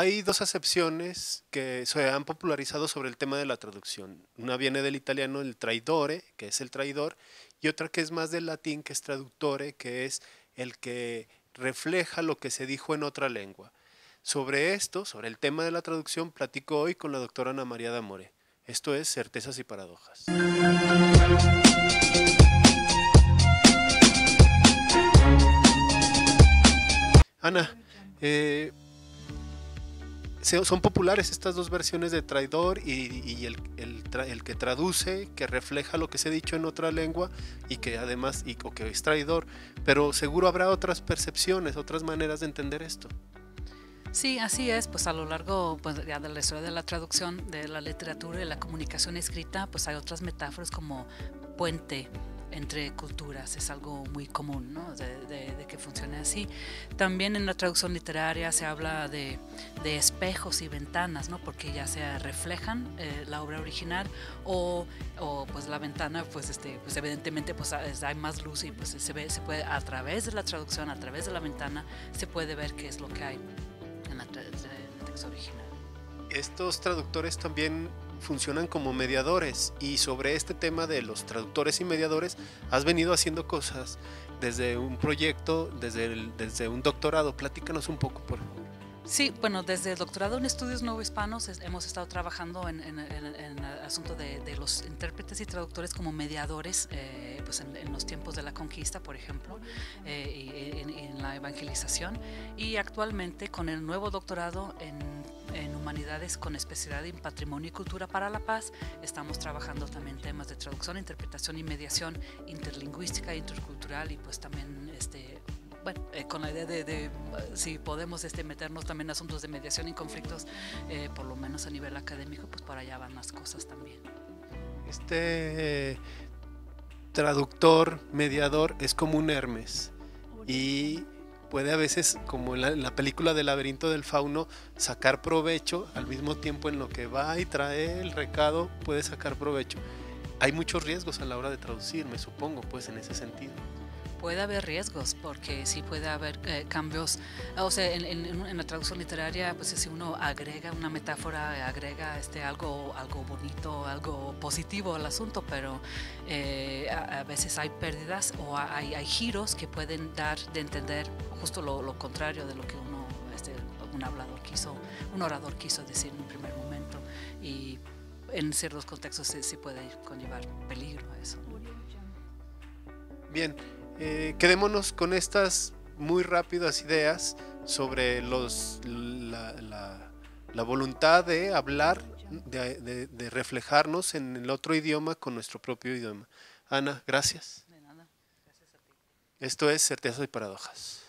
Hay dos acepciones que se han popularizado sobre el tema de la traducción. Una viene del italiano el traidore, que es el traidor, y otra que es más del latín, que es traductore, que es el que refleja lo que se dijo en otra lengua. Sobre esto, sobre el tema de la traducción, platico hoy con la doctora Ana María D'Amore. Esto es Certezas y Paradojas. Ana, eh, son populares estas dos versiones de traidor y, el, el, que traduce, que refleja lo que se ha dicho en otra lengua y que además y, o que es traidor, pero seguro habrá otras percepciones, otras maneras de entender esto. Sí, así es, pues a lo largo pues, de la historia de la traducción de la literatura y la comunicación escrita, pues hay otras metáforas como puente, entre culturas, es algo muy común ¿no? de, que funcione así. También en la traducción literaria se habla de, espejos y ventanas, ¿no? porque ya se reflejan eh, la obra original o, o, pues la ventana, pues, este, pues evidentemente pues hay más luz y pues se, ve, se puede a través de la traducción, a través de la ventana, se puede ver qué es lo que hay en, el texto original. Estos traductores también funcionan como mediadores y sobre este tema de los traductores y mediadores has venido haciendo cosas desde un proyecto, desde, desde un doctorado. Platícanos un poco, por favor. Sí, bueno, desde el doctorado en estudios nuevo hispanos hemos estado trabajando en, el asunto de, los intérpretes y traductores como mediadores eh, pues en, los tiempos de la conquista, por ejemplo, eh, y en, la evangelización. Y actualmente con el nuevo doctorado en, humanidades con especialidad en patrimonio y cultura para la paz, estamos trabajando también temas de traducción, interpretación y mediación interlingüística, intercultural y pues también este, bueno, eh, con la idea de, si podemos este, meternos también en asuntos de mediación y conflictos, eh, por lo menos a nivel académico, pues para allá van las cosas también. Este traductor, mediador, es como un Hermes. Y puede a veces, como en la, película del laberinto del fauno, sacar provecho al mismo tiempo en lo que va y trae el recado, puede sacar provecho. Hay muchos riesgos a la hora de traducir, me supongo, pues en ese sentido puede haber riesgos porque sí puede haber eh, cambios. O sea, en, la traducción literaria, pues si uno agrega una metáfora, agrega este, algo, algo bonito, algo positivo al asunto, pero eh, a, veces hay pérdidas o hay, hay, giros que pueden dar de entender justo lo, contrario de lo que uno, este, un hablador quiso, un orador quiso decir en un primer momento. Y en ciertos contextos sí, sí puede conllevar peligro a eso. Bien, eh, quedémonos con estas muy rápidas ideas sobre los, la, voluntad de hablar, de, reflejarnos en el otro idioma con nuestro propio idioma. Ana, gracias. De nada. Gracias a ti. Esto es Certezas y Paradojas.